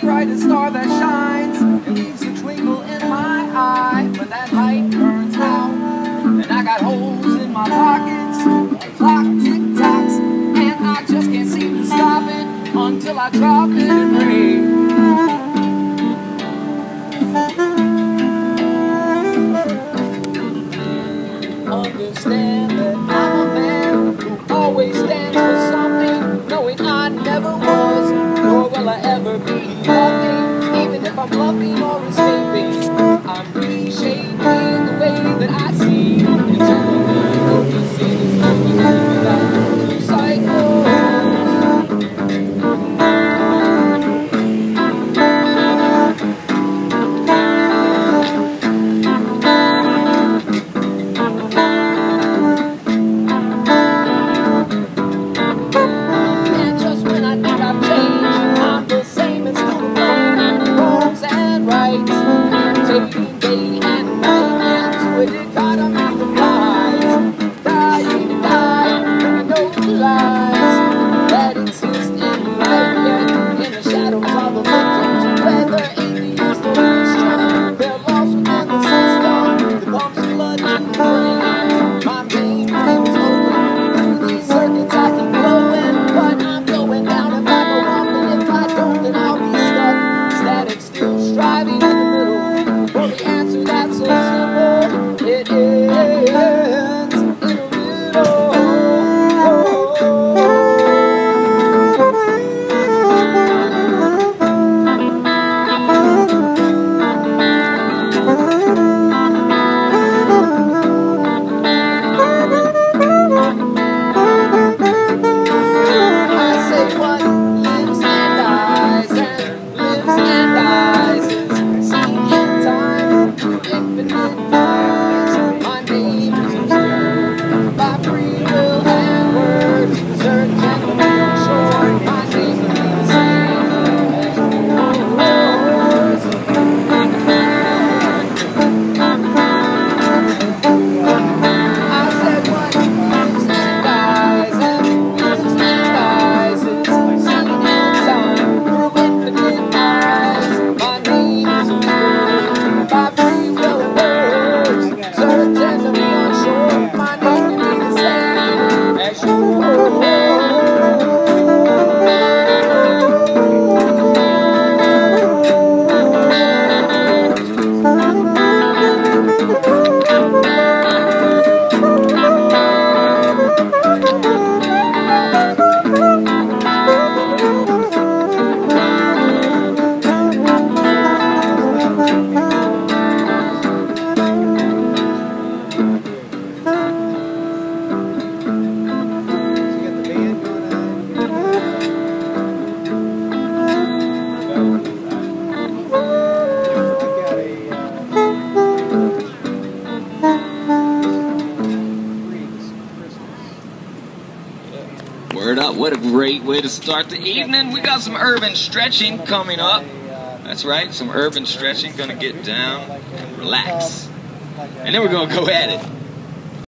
the brightest star that shines. It leaves a twinkle in my eye But that light burns out. And I got holes in my pockets, clock tick tocks, and I just can't seem to stop it until I drop it and rain. Understand that I'm a man who always stands for something, knowing I never will. Love you. realize that it's. Word up, what a great way to start the evening. We got some urban stretching coming up. That's right, some urban stretching. Gonna get down and relax. And then we're gonna go at it.